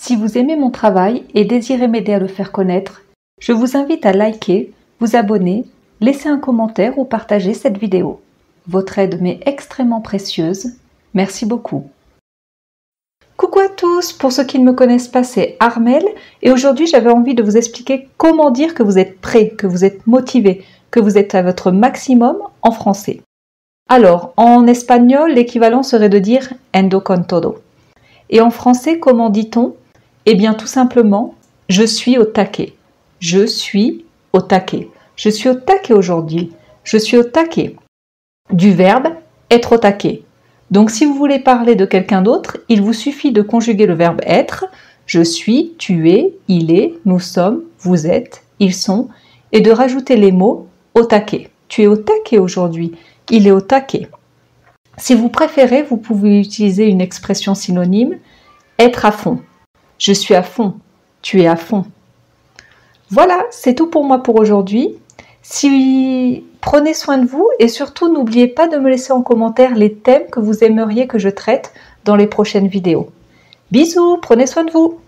Si vous aimez mon travail et désirez m'aider à le faire connaître, je vous invite à liker, vous abonner, laisser un commentaire ou partager cette vidéo. Votre aide m'est extrêmement précieuse. Merci beaucoup. Coucou à tous, pour ceux qui ne me connaissent pas, c'est Armel et aujourd'hui j'avais envie de vous expliquer comment dire que vous êtes prêt, que vous êtes motivé, que vous êtes à votre maximum en français. Alors, en espagnol, l'équivalent serait de dire endo con todo. Et en français, comment dit-on? Eh bien, tout simplement, je suis au taquet. Je suis au taquet. Je suis au taquet aujourd'hui. Je suis au taquet. Du verbe être au taquet. Donc, si vous voulez parler de quelqu'un d'autre, il vous suffit de conjuguer le verbe être. Je suis, tu es, il est, nous sommes, vous êtes, ils sont, et de rajouter les mots au taquet. Tu es au taquet aujourd'hui il est au taquet. Si vous préférez, vous pouvez utiliser une expression synonyme, être à fond. Je suis à fond, tu es à fond. Voilà, c'est tout pour moi pour aujourd'hui. Si prenez soin de vous et surtout n'oubliez pas de me laisser en commentaire les thèmes que vous aimeriez que je traite dans les prochaines vidéos. Bisous, prenez soin de vous.